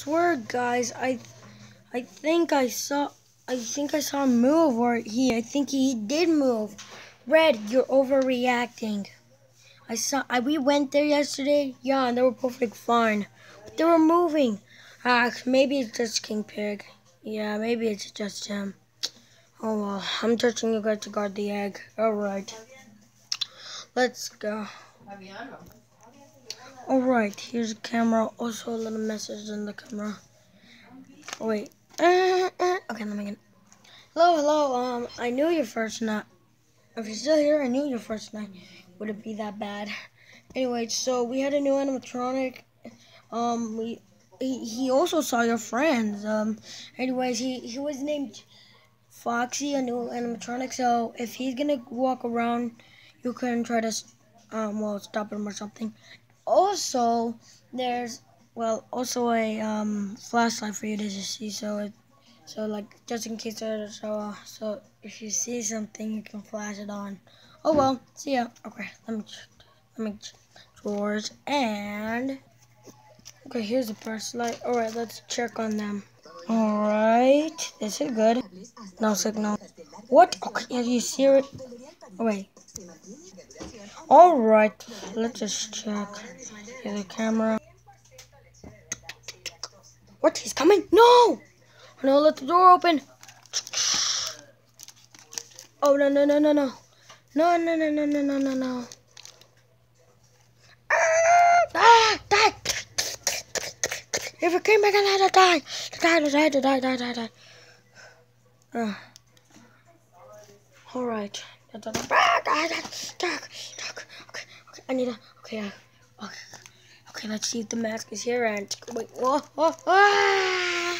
swear, guys, I, I think I saw, I think I saw him move, or he, I think he did move. Red, you're overreacting. I saw, I, we went there yesterday, yeah, and they were perfect fine, but they were moving. Ah, maybe it's just King Pig. Yeah, maybe it's just him. Oh well, I'm touching you guys to guard the egg. Alright. Let's go. Alright, here's a camera. Also a little message in the camera. Wait. Uh, uh, okay, let me get Hello, hello. Um, I knew your first night. If you're still here, I knew your first night. Would it be that bad? Anyway, so we had a new animatronic. Um, we he, he also saw your friends. Um, anyways, he, he was named Foxy, a new animatronic. So if he's gonna walk around, you can try to, um, well, stop him or something. Also, there's well, also a um flashlight for you to see. So it, so like just in case so so if you see something, you can flash it on. Oh well, see ya. Okay, let me let me drawers and. Okay, here's the first light. Alright, let's check on them. Alright, this is good. No signal. What? Okay, are you serious? Oh, wait. Alright, let's just check. Here's the camera. What? He's coming? No! No, let the door open. Oh, no, no, no, no, no. No, no, no, no, no, no, no, no. Ah, Die! If it came back I'd die. Die, die, die, die, die, die, die. Uh. All right. Okay, okay, okay. I need a. Okay, uh, okay. Okay, let's see if the mask is here. And wait. Whoa, whoa, whoa.